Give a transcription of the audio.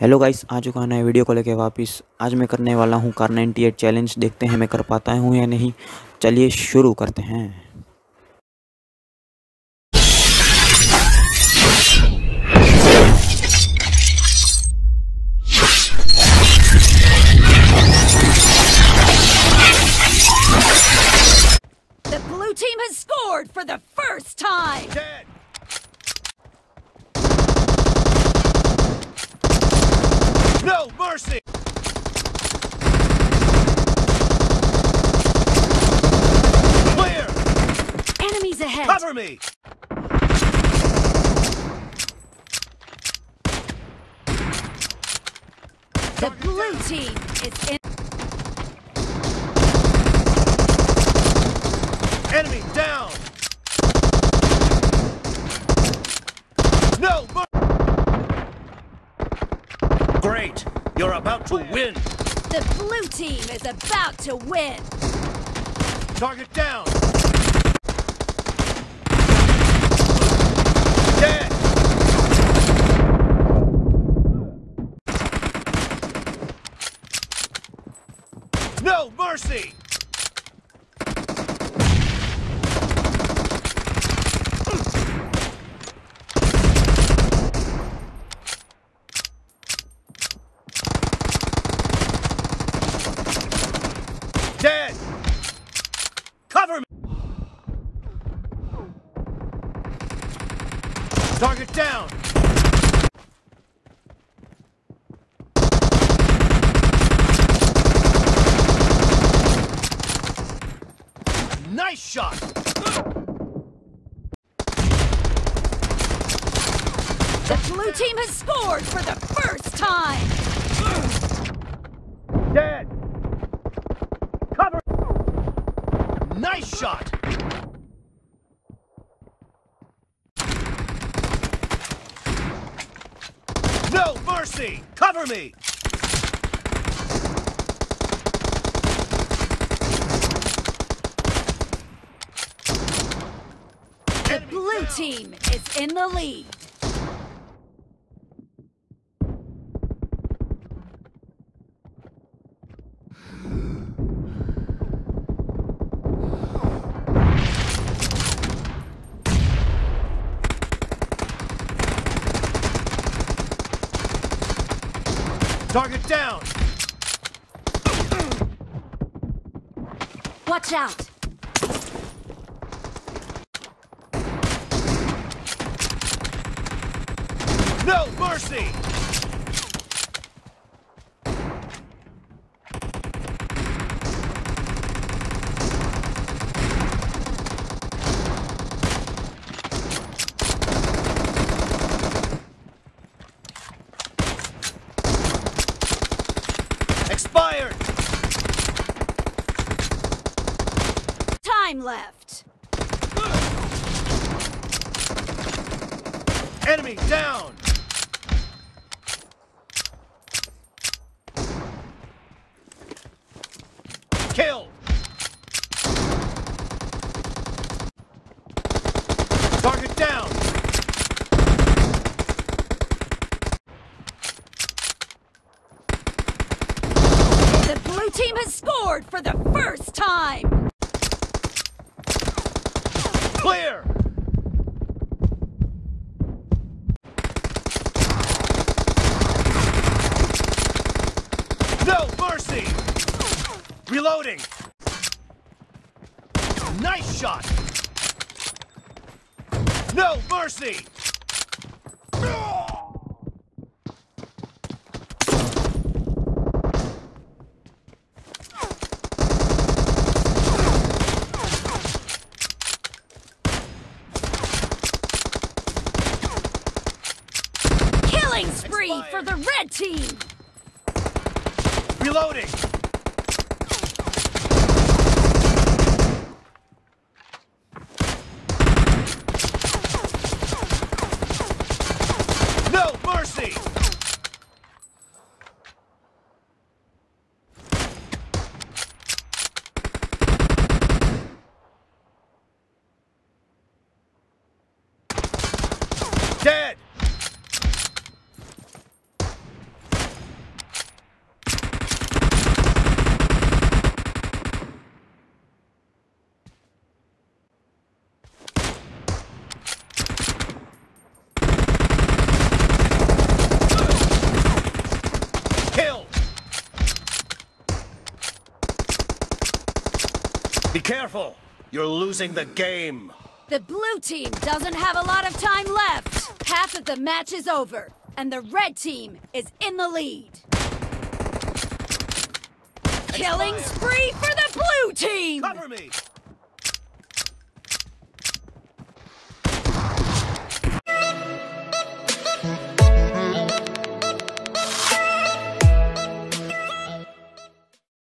Hello guys आ चुका है नए वीडियो को लेके वापस आज मैं करने वाला हूँ कार 98 चैलेंज देखते हैं मैं कर पाता हूँ या नहीं चलिए शुरू करते हैं The blue team has scored for the first time! Dead. No mercy. Clear. Enemies ahead! Cover me. The blue team is in. Enemy down. No mer- Great. You're about to win. The blue team is about to win! Target down. Dead. No mercy. Dead. Cover me. Target down. Nice shot. The blue team has scored for the first time! Dead. Cover. Nice shot. No mercy. Cover me. The blue team is in the lead! Target down. Watch out! No mercy. Expired. Time left! Enemy down. Kill. Target down. The blue team scored for the first time! Clear. No mercy. Reloading. Nice shot. No mercy. Killing spree Expired. for the red team! Reloading. Kill! Be careful! You're losing the game! The blue team doesn't have a lot of time left! Half of the match is over, and the red team is in the lead! Killing spree for the blue team! Cover me!